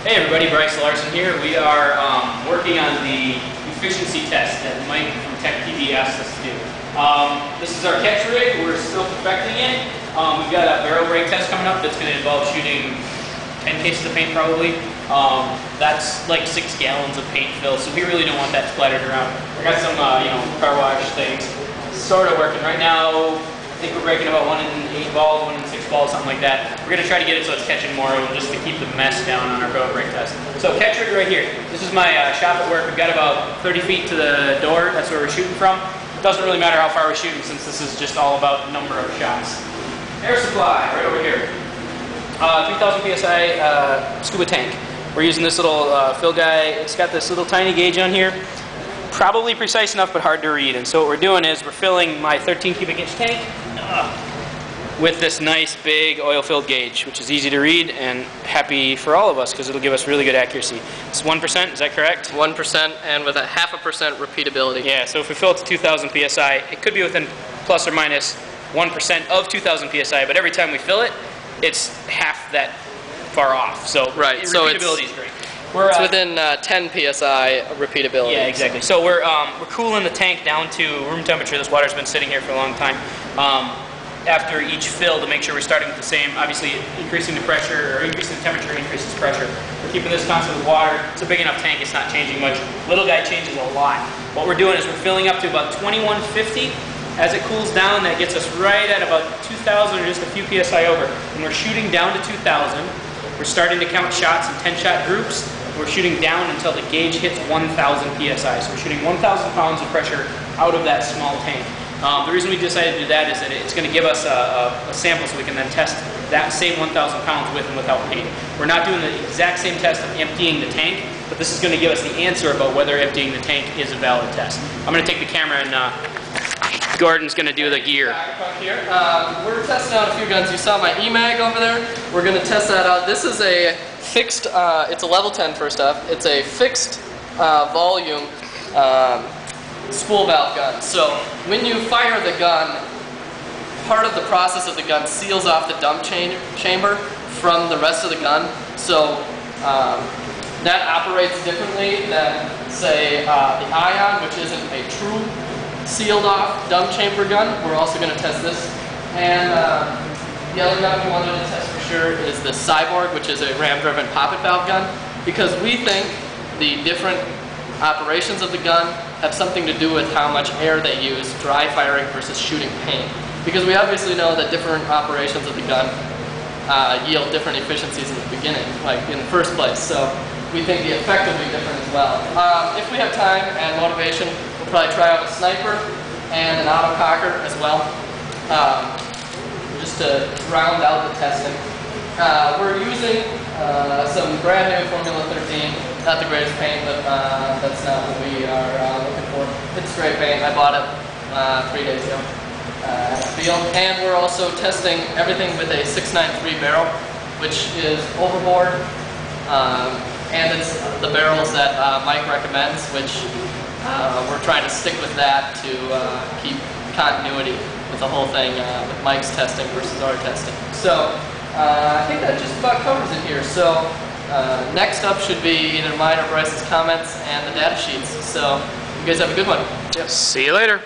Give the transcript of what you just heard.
Hey everybody, Bryce Larson here. We are um, working on the efficiency test that Mike from TechPB asked us to do. Um, this is our catch rig. We're still perfecting it. Um, we've got a barrel break test coming up that's going to involve shooting 10 cases of paint probably. Um, that's like 6 gallons of paint fill, so we really don't want that splattered around. I got some, uh, you know, car wash things sort of working. Right now, I think we're breaking about 1 in 8 balls, 1 in 6 ball, something like that. We're going to try to get it so it's catching more just to keep the mess down on our bow break test. So catch rig right here. This is my uh, shop at work. We've got about 30 feet to the door. That's where we're shooting from. It doesn't really matter how far we're shooting since this is just all about number of shots. Air supply, right over here. Uh, 3,000 PSI uh, scuba tank. We're using this little uh, fill guy. It's got this little tiny gauge on here. Probably precise enough, but hard to read. And so what we're doing is we're filling my 13 cubic inch tank. Ugh with this nice big oil filled gauge, which is easy to read and happy for all of us because it'll give us really good accuracy. It's 1%, is that correct? 1% and with a half a percent repeatability. Yeah, so if we fill it to 2000 psi, it could be within plus or minus 1 of 2000 psi, but every time we fill it, it's half that far off. So right, so repeatability is great. We're, it's uh, within uh, 10 psi repeatability. Yeah, exactly. So we're um, we're cooling the tank down to room temperature. This water's been sitting here for a long time. Um, after each fill to make sure we're starting with the same, obviously increasing the pressure or increasing the temperature increases pressure. We're keeping this constant with water. It's a big enough tank, it's not changing much. Little guy changes a lot. What we're doing is we're filling up to about 2150. As it cools down, that gets us right at about 2000 or just a few psi over. And we're shooting down to 2000. We're starting to count shots in 10 shot groups. We're shooting down until the gauge hits 1,000 psi. So we're shooting 1,000 pounds of pressure out of that small tank. Um, the reason we decided to do that is that it's going to give us a, a, a, sample so we can then test that same 1,000 pounds with and without paint. We're not doing the exact same test of emptying the tank, but this is going to give us the answer about whether emptying the tank is a valid test. I'm going to take the camera and uh, Gordon's going to do the gear. Um, we're testing out a few guns. You saw my EMAG over there. We're going to test that out. This is a fixed, uh, it's a level 10 first off. It's a fixed uh, volume um, spool valve gun. So when you fire the gun, part of the process of the gun seals off the dump chamber from the rest of the gun. So um, that operates differently than, say, uh, the Ion, which isn't a true sealed off dump chamber gun. We're also going to test this. And uh, the other gun we wanted to test for sure is the Cyborg, which is a ram-driven poppet valve gun, because we think the different operations of the gun have something to do with how much air they use, dry firing versus shooting paint. Because we obviously know that different operations of the gun uh, yield different efficiencies in the beginning, like in the first place. So we think the effect will be different as well. Um, if we have time and motivation, we'll probably try out a sniper and an auto cocker as well. Um, just to round out the testing. Uh, we're using uh, some brand new Formula 13, not the greatest paint, but uh, that's not what we are uh, looking for. It's great paint. I bought it uh, three days ago uh, at the field. And we're also testing everything with a 693 barrel, which is overboard. Um, and it's the barrels that Mike recommends, which we're trying to stick with that to keep continuity with the whole thing uh, with Mike's testing versus our testing. So uh, I think that just about covers it here. So uh, next up should be either mine or Bryce's comments and the data sheets. So you guys have a good one. Yep. See you later.